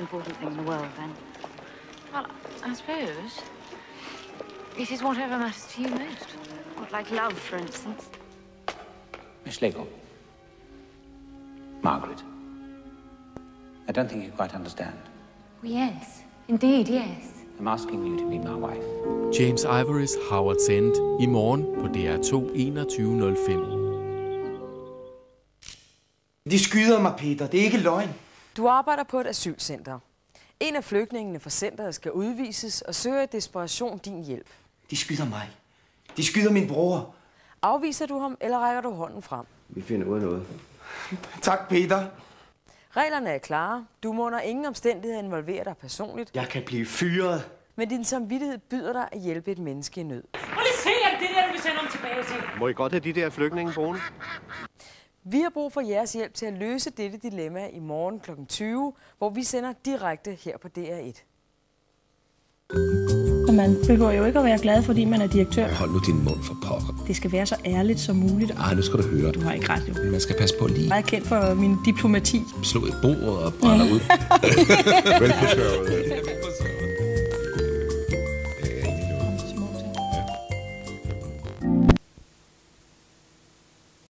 important thing in the world, then? Well, I suppose it is whatever matters to you most. What, like love, for instance? Miss Lego. Margaret. I don't think you quite understand. Well, yes. Indeed, yes. I'm asking you to be my wife. James Ivory's Howard's End i morgen på DR2 21.05. De skyder mig, Peter. Det er ikke løgn. Du arbejder på et asylcenter. En af flygtningene fra centret skal udvises og søger i desperation din hjælp. De skyder mig. De skyder min bror. Afviser du ham, eller rækker du hånden frem? Vi finder ud af noget. Tak, Peter. Reglerne er klare. Du må under ingen omstændigheder involvere dig personligt, Jeg kan blive fyret. men din samvittighed byder dig at hjælpe et menneske i nød. Prøv lige at se, er det der, du vil sende ham tilbage til? Må I godt have de der flygtninge boende? Vi har brug for jeres hjælp til at løse dette dilemma i morgen kl. 20, hvor vi sender direkte her på DR1. Og man behøver jo ikke at være glad, fordi man er direktør. Hold nu din mund for pokker. Det skal være så ærligt som muligt. Ej, nu skal du høre. Du har ikke ret, jo. Man skal passe på lige. Jeg er kendt for min diplomati. Slå i bordet og brænder ud. Velforsørget.